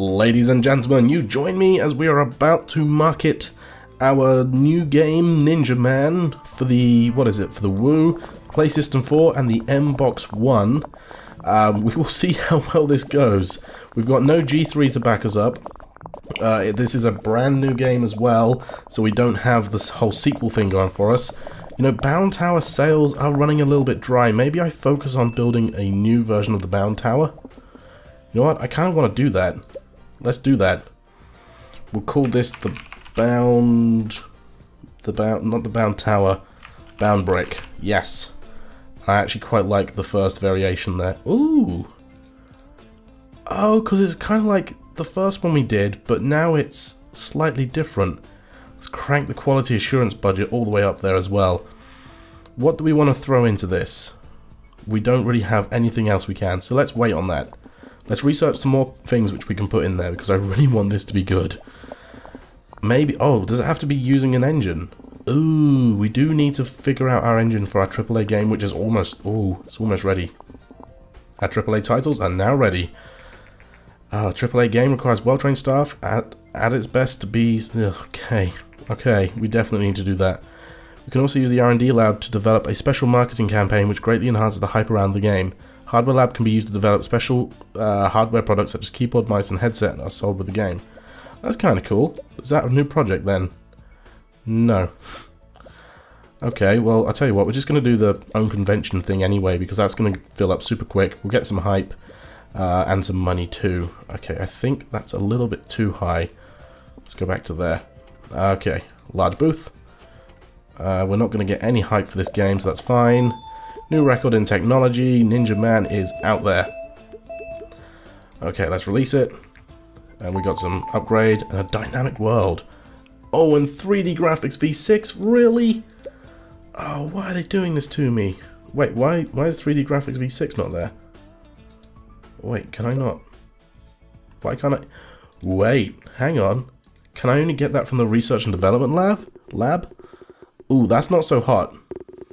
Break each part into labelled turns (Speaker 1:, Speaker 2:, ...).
Speaker 1: Ladies and gentlemen, you join me as we are about to market our new game, Ninja Man, for the, what is it, for the Wii, Play System 4 and the Mbox One. Um, we will see how well this goes. We've got no G3 to back us up. Uh, this is a brand new game as well, so we don't have this whole sequel thing going for us. You know, Bound Tower sales are running a little bit dry. Maybe I focus on building a new version of the Bound Tower. You know what? I kind of want to do that. Let's do that. We'll call this the bound... The bound... Not the bound tower. Bound brick. Yes. I actually quite like the first variation there. Ooh! Oh, because it's kind of like the first one we did, but now it's slightly different. Let's crank the quality assurance budget all the way up there as well. What do we want to throw into this? We don't really have anything else we can, so let's wait on that. Let's research some more things which we can put in there because I really want this to be good. Maybe, oh, does it have to be using an engine? Ooh, we do need to figure out our engine for our AAA game, which is almost, oh, it's almost ready. Our AAA titles are now ready. Uh, AAA game requires well-trained staff at, at its best to be, okay, okay, we definitely need to do that. We can also use the R&D lab to develop a special marketing campaign which greatly enhances the hype around the game. Hardware Lab can be used to develop special uh, hardware products such as keyboard, mice, and headset that are sold with the game. That's kind of cool. Is that a new project then? No. Okay, well, I'll tell you what, we're just going to do the own convention thing anyway, because that's going to fill up super quick. We'll get some hype uh, and some money too. Okay, I think that's a little bit too high. Let's go back to there. Okay, large booth. Uh, we're not going to get any hype for this game, so that's fine. New record in technology, Ninja Man is out there. Okay, let's release it. And we got some upgrade and a dynamic world. Oh, and 3D graphics V6, really? Oh, why are they doing this to me? Wait, why why is 3D graphics V6 not there? Wait, can I not? Why can't I? Wait, hang on. Can I only get that from the research and development lab? Lab? Ooh, that's not so hot.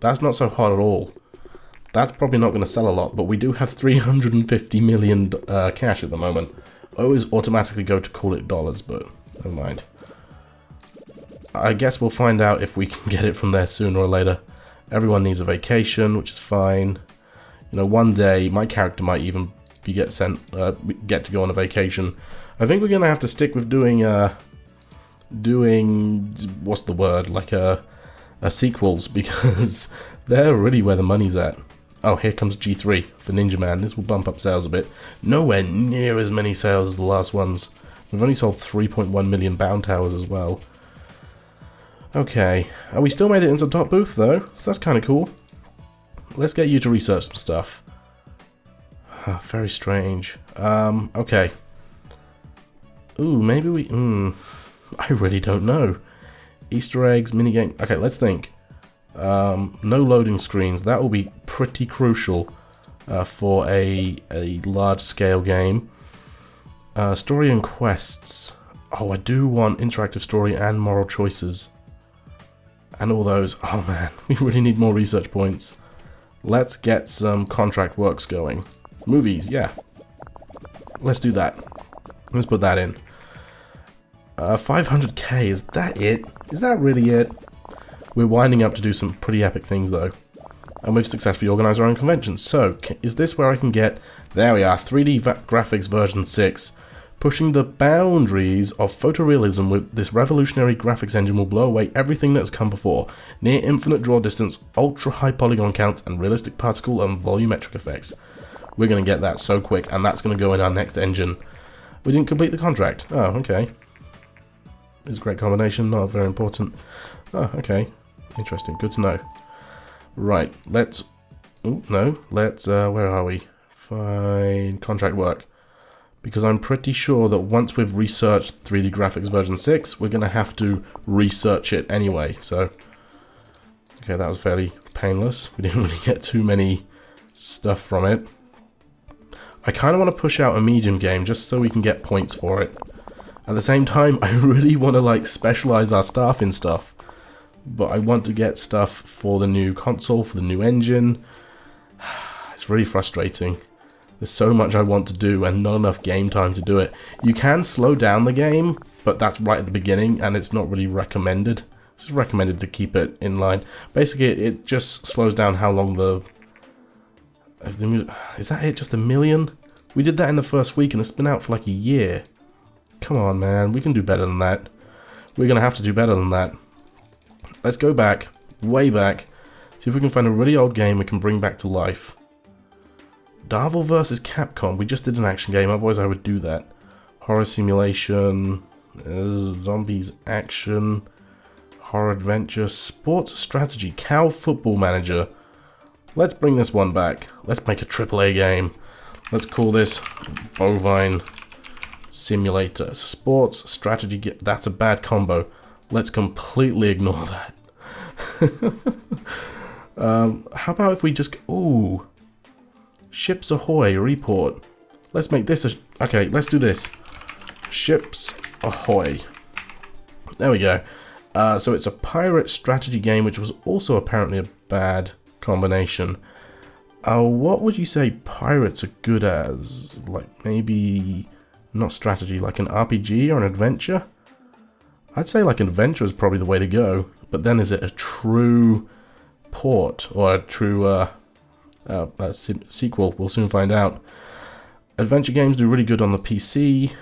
Speaker 1: That's not so hot at all. That's probably not going to sell a lot, but we do have 350 million uh, cash at the moment. I always automatically go to call it dollars, but never mind. I guess we'll find out if we can get it from there sooner or later. Everyone needs a vacation, which is fine. You know, one day my character might even be get sent, uh, get to go on a vacation. I think we're gonna have to stick with doing, uh, doing what's the word, like a, uh, a sequels because they're really where the money's at. Oh, here comes G3 for Ninja Man. This will bump up sales a bit. Nowhere near as many sales as the last ones. We've only sold 3.1 million bound towers as well. Okay, uh, we still made it into the top booth though, so that's kind of cool. Let's get you to research some stuff. Huh, very strange. Um, okay. Ooh, maybe we... Hmm. I really don't know. Easter eggs, minigame... Okay, let's think. Um, no loading screens. That will be pretty crucial uh, for a, a large-scale game. Uh, story and quests. Oh, I do want interactive story and moral choices. And all those. Oh man, we really need more research points. Let's get some contract works going. Movies, yeah. Let's do that. Let's put that in. Uh, 500k, is that it? Is that really it? We're winding up to do some pretty epic things though. And we've successfully organised our own convention. So, is this where I can get... There we are, 3D graphics version 6. Pushing the boundaries of photorealism with this revolutionary graphics engine will blow away everything that has come before. Near infinite draw distance, ultra high polygon counts, and realistic particle and volumetric effects. We're going to get that so quick, and that's going to go in our next engine. We didn't complete the contract. Oh, okay. It's a great combination, not very important. Oh, okay. Interesting. Good to know. Right. Let's... Oh, no. Let's... Uh, where are we? Find contract work. Because I'm pretty sure that once we've researched 3D Graphics version 6, we're going to have to research it anyway. So... Okay, that was fairly painless. We didn't really get too many stuff from it. I kind of want to push out a medium game just so we can get points for it. At the same time, I really want to like specialize our staff in stuff but I want to get stuff for the new console, for the new engine. It's really frustrating. There's so much I want to do and not enough game time to do it. You can slow down the game, but that's right at the beginning and it's not really recommended. It's recommended to keep it in line. Basically, it just slows down how long the... Is that it? Just a million? We did that in the first week and it's been out for like a year. Come on, man. We can do better than that. We're going to have to do better than that. Let's go back, way back, see if we can find a really old game we can bring back to life. Darvel versus Capcom. We just did an action game, otherwise I would do that. Horror simulation, uh, zombies action, horror adventure, sports strategy, cow football manager. Let's bring this one back. Let's make a AAA game. Let's call this Bovine Simulator. Sports strategy, that's a bad combo. Let's completely ignore that. um, how about if we just... Ooh. Ships Ahoy report. Let's make this a... Okay, let's do this. Ships Ahoy. There we go. Uh, so it's a pirate strategy game, which was also apparently a bad combination. Uh, what would you say pirates are good as? Like maybe not strategy, like an RPG or an adventure? I'd say like an adventure is probably the way to go. But then is it a true port or a true uh, uh, sequel? We'll soon find out. Adventure games do really good on the PC.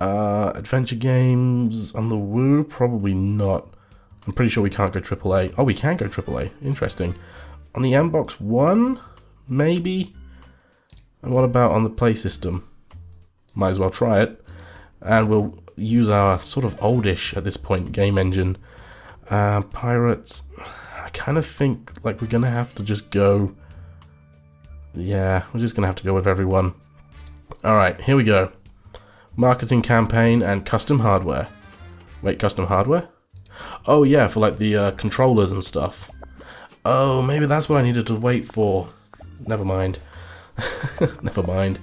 Speaker 1: Uh, adventure games on the Wii, probably not. I'm pretty sure we can't go AAA. Oh, we can go AAA. Interesting. On the Mbox One, maybe. And what about on the Play System? Might as well try it. And we'll use our sort of oldish at this point game engine uh, pirates, I kind of think like we're gonna have to just go. Yeah, we're just gonna have to go with everyone. Alright, here we go. Marketing campaign and custom hardware. Wait, custom hardware? Oh yeah, for like the uh, controllers and stuff. Oh, maybe that's what I needed to wait for. Never mind. Never mind.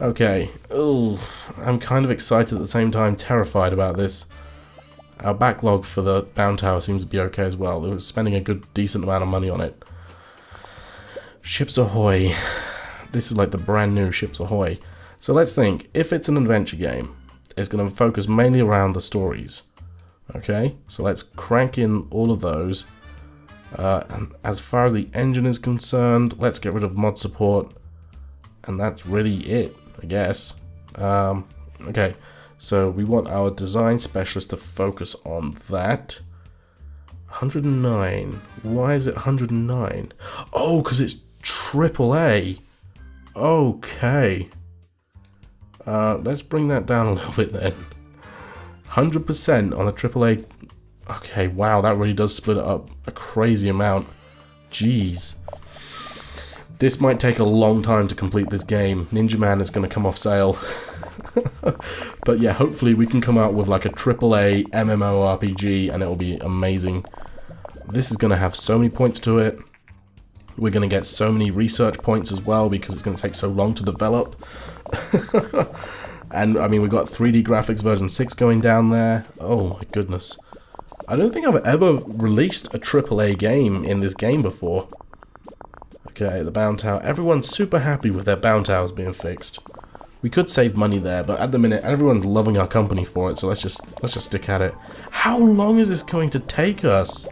Speaker 1: Okay. Oh, I'm kind of excited at the same time, terrified about this. Our backlog for the Bound Tower seems to be okay as well. We're spending a good, decent amount of money on it. Ships Ahoy. This is like the brand new Ships Ahoy. So let's think, if it's an adventure game, it's going to focus mainly around the stories. Okay, so let's crank in all of those. Uh, and as far as the engine is concerned, let's get rid of mod support. And that's really it, I guess. Um, okay, so we want our design specialist to focus on that. 109. Why is it 109? Oh, because it's AAA. Okay. Uh, let's bring that down a little bit then. 100% on the AAA. Okay, wow, that really does split it up a crazy amount. Jeez. This might take a long time to complete this game. Ninja Man is going to come off sale. but yeah, hopefully we can come out with like a AAA MMORPG and it will be amazing. This is going to have so many points to it. We're going to get so many research points as well because it's going to take so long to develop. and I mean, we've got 3D graphics version 6 going down there. Oh my goodness. I don't think I've ever released a AAA game in this game before. Okay, the Bound Tower. Everyone's super happy with their Bound Towers being fixed. We could save money there, but at the minute, everyone's loving our company for it, so let's just let's just stick at it. How long is this going to take us?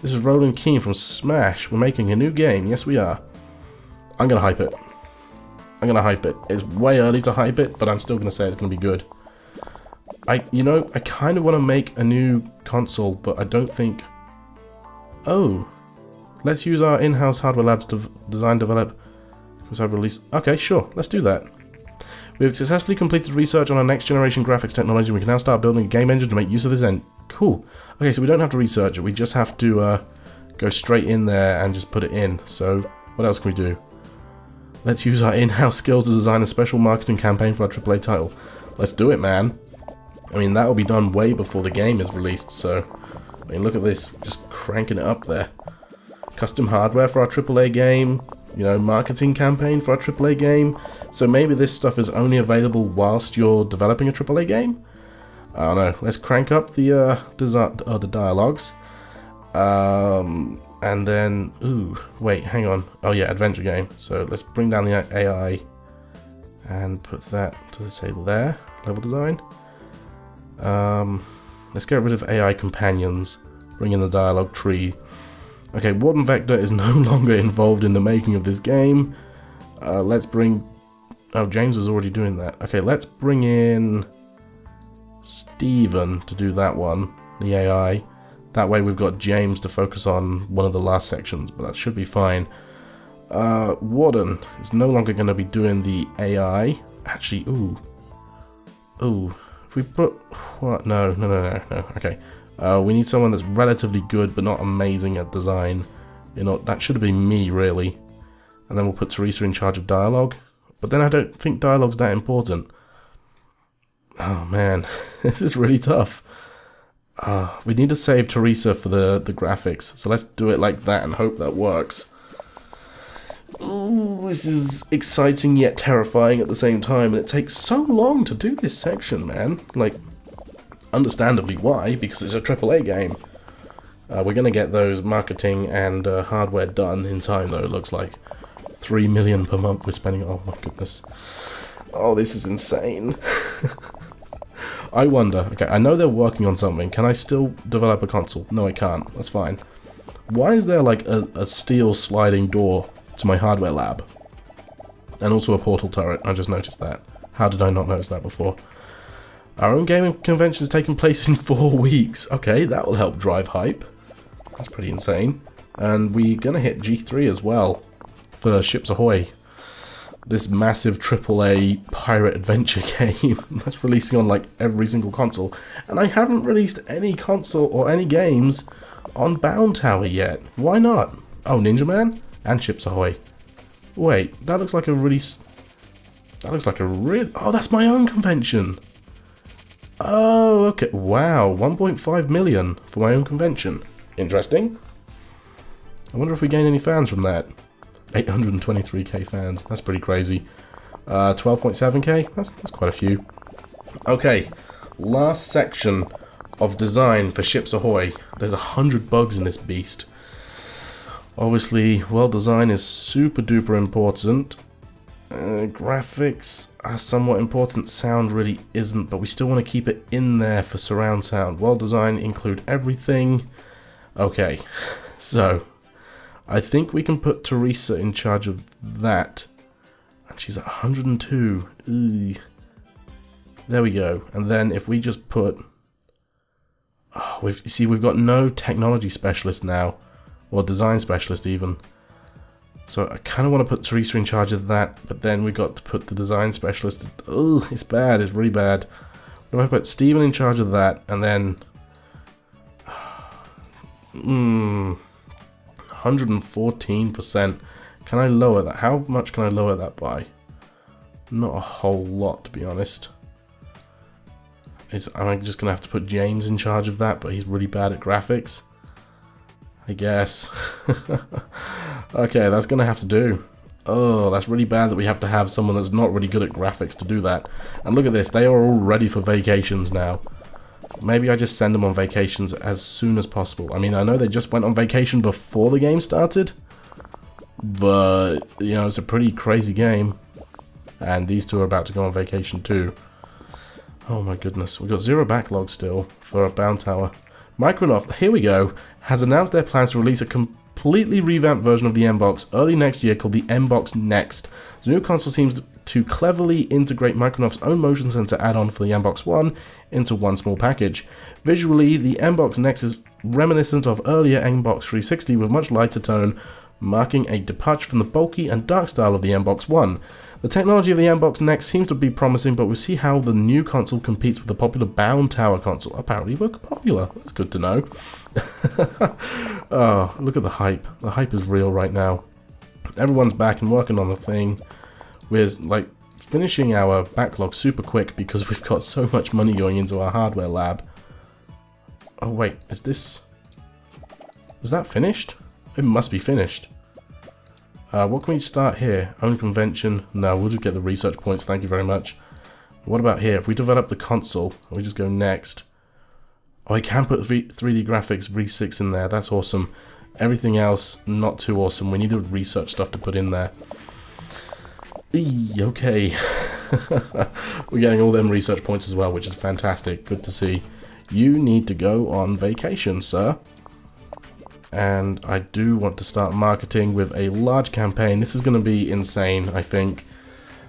Speaker 1: This is Roland Keane from Smash. We're making a new game. Yes, we are. I'm gonna hype it. I'm gonna hype it. It's way early to hype it, but I'm still gonna say it's gonna be good. I, you know, I kind of want to make a new console, but I don't think... Oh. Let's use our in-house hardware labs to design, develop, because I've released... Okay, sure, let's do that. We have successfully completed research on our next generation graphics technology. We can now start building a game engine to make use of this end. Cool. Okay, so we don't have to research it. We just have to uh, go straight in there and just put it in. So what else can we do? Let's use our in-house skills to design a special marketing campaign for our AAA title. Let's do it, man. I mean, that will be done way before the game is released, so... I mean, look at this. Just cranking it up there. Custom hardware for our AAA game you know, marketing campaign for a AAA game. So maybe this stuff is only available whilst you're developing a AAA game. I don't know. Let's crank up the uh, uh, the dialogues. Um, And then, ooh, wait, hang on. Oh yeah, adventure game. So let's bring down the AI and put that to the table there, level design. Um, let's get rid of AI companions, bring in the dialogue tree. Okay, Warden Vector is no longer involved in the making of this game. Uh, let's bring... Oh, James is already doing that. Okay, let's bring in Stephen to do that one, the AI. That way we've got James to focus on one of the last sections, but that should be fine. Uh, Warden is no longer going to be doing the AI. Actually, ooh. Ooh. If we put... What? No, no, no, no, no. Okay. Uh, we need someone that's relatively good, but not amazing at design. You know, that should have been me, really. And then we'll put Teresa in charge of dialogue. But then I don't think dialogue's that important. Oh, man. this is really tough. Uh, we need to save Teresa for the, the graphics, so let's do it like that and hope that works. Ooh, this is exciting yet terrifying at the same time, and it takes so long to do this section, man. Like, understandably why, because it's a AAA game. Uh, we're going to get those marketing and uh, hardware done in time, though, it looks like. Three million per month we're spending, oh my goodness. Oh, this is insane. I wonder, okay, I know they're working on something. Can I still develop a console? No, I can't. That's fine. Why is there like a, a steel sliding door to my hardware lab? And also a portal turret. I just noticed that. How did I not notice that before? Our own gaming convention is taking place in four weeks. Okay, that will help drive hype. That's pretty insane. And we're going to hit G3 as well for Ships Ahoy this massive AAA pirate adventure game that's releasing on like every single console. And I haven't released any console or any games on Bound Tower yet. Why not? Oh, Ninja Man and Ships Ahoy. Wait, that looks like a really... That looks like a real... Oh, that's my own convention. Oh, okay. Wow, 1.5 million for my own convention. Interesting. I wonder if we gain any fans from that. 823k fans. That's pretty crazy. Uh, 12.7k. That's that's quite a few. Okay, last section of design for Ships Ahoy. There's a hundred bugs in this beast. Obviously, well design is super duper important. Uh, graphics are somewhat important. Sound really isn't, but we still want to keep it in there for surround sound. Well design include everything. Okay, so I think we can put Teresa in charge of that. And she's at 102. Ugh. There we go. And then if we just put... Oh, we've, see, we've got no technology specialist now. Or design specialist even. So I kind of want to put Teresa in charge of that. But then we got to put the design specialist... Oh, it's bad. It's really bad. I put Steven in charge of that? And then... Hmm... 114%. Can I lower that? How much can I lower that by? Not a whole lot, to be honest. Is, am I just going to have to put James in charge of that, but he's really bad at graphics? I guess. okay, that's going to have to do. Oh, that's really bad that we have to have someone that's not really good at graphics to do that. And look at this, they are all ready for vacations now. Maybe I just send them on vacations as soon as possible. I mean, I know they just went on vacation before the game started. But, you know, it's a pretty crazy game. And these two are about to go on vacation too. Oh my goodness. We've got zero backlog still for a Bound Tower. Micronoft, here we go, has announced their plans to release a completely revamped version of the M-Box early next year called the M-Box Next. The new console seems to cleverly integrate Micronoft's own motion sensor add-on for the M-Box One into one small package. Visually, the M-Box Next is reminiscent of earlier M-Box 360 with much lighter tone, marking a departure from the bulky and dark style of the M-Box One. The technology of the M-Box Next seems to be promising, but we'll see how the new console competes with the popular Bound Tower console. Apparently we're popular. That's good to know. oh, look at the hype. The hype is real right now. Everyone's back and working on the thing. We're like finishing our backlog super quick because we've got so much money going into our hardware lab. Oh wait, is this... Is that finished? It must be finished. Uh, what can we start here? Own convention? No, we'll just get the research points, thank you very much. What about here? If we develop the console, we just go next. Oh, I can put 3D graphics V6 in there, that's awesome. Everything else, not too awesome. We need to research stuff to put in there. Okay. We're getting all them research points as well, which is fantastic. Good to see. You need to go on vacation, sir. And I do want to start marketing with a large campaign. This is going to be insane, I think.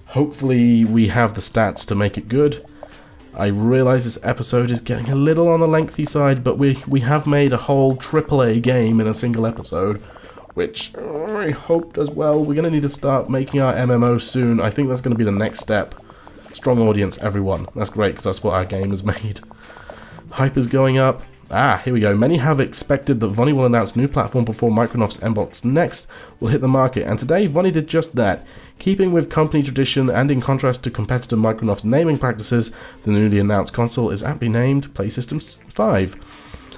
Speaker 1: Hopefully we have the stats to make it good. I realise this episode is getting a little on the lengthy side, but we, we have made a whole AAA game in a single episode, which I hope does well. We're going to need to start making our MMO soon. I think that's going to be the next step. Strong audience, everyone. That's great, because that's what our game has made. Hype is going up. Ah, here we go. Many have expected that Vonny will announce new platform before Microsoft's MBOX Next will hit the market, and today Vonny did just that. Keeping with company tradition and in contrast to competitor Microsoft's naming practices, the newly announced console is aptly named PlaySystem 5.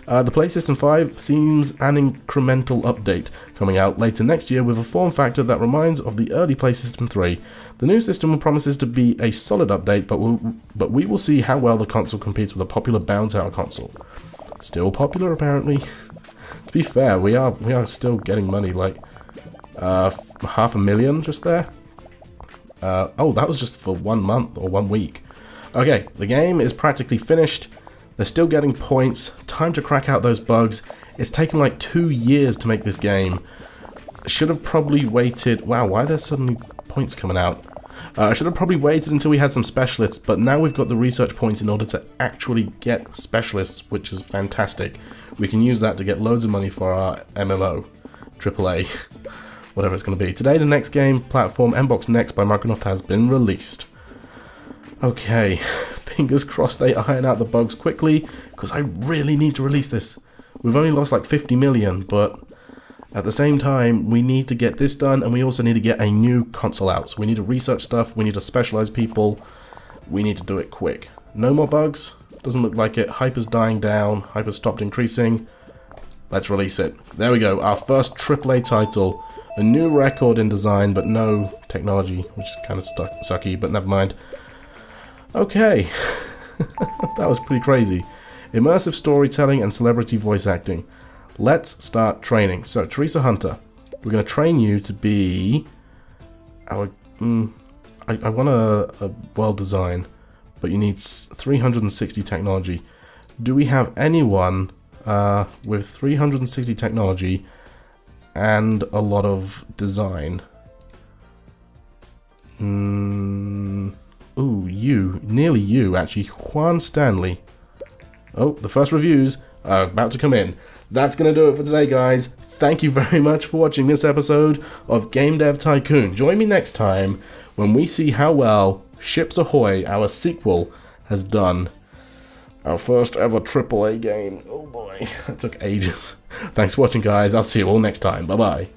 Speaker 1: Uh, the PlayStation 5 seems an incremental update, coming out later next year with a form factor that reminds of the early PlayStation 3. The new system promises to be a solid update, but, we'll, but we will see how well the console competes with a popular bound tower console. Still popular, apparently. to be fair, we are we are still getting money, like uh, half a million just there. Uh, oh, that was just for one month or one week. Okay, the game is practically finished. They're still getting points. Time to crack out those bugs. It's taken like two years to make this game. Should have probably waited. Wow, why are there suddenly points coming out? Uh, I should have probably waited until we had some specialists, but now we've got the research points in order to actually get specialists, which is fantastic. We can use that to get loads of money for our MMO, AAA, whatever it's going to be. Today, the next game, platform MBOX Next by Microsoft has been released. Okay, fingers crossed they iron out the bugs quickly, because I really need to release this. We've only lost like 50 million, but at the same time, we need to get this done, and we also need to get a new console out. So we need to research stuff, we need to specialize people, we need to do it quick. No more bugs, doesn't look like it. Hyper's dying down, Hyper's stopped increasing. Let's release it. There we go, our first AAA title. A new record in design, but no technology, which is kind of stuck, sucky, but never mind. Okay, that was pretty crazy. Immersive storytelling and celebrity voice acting. Let's start training. So, Teresa Hunter, we're going to train you to be our... Mm, I, I, want a, a world design, but you need 360 technology. Do we have anyone uh, with 360 technology and a lot of design? Mm, ooh, you. Nearly you, actually. Juan Stanley. Oh, the first reviews are about to come in that's going to do it for today, guys. Thank you very much for watching this episode of Game Dev Tycoon. Join me next time when we see how well Ships Ahoy, our sequel, has done. Our first ever AAA game. Oh boy, that took ages. Thanks for watching, guys. I'll see you all next time. Bye-bye.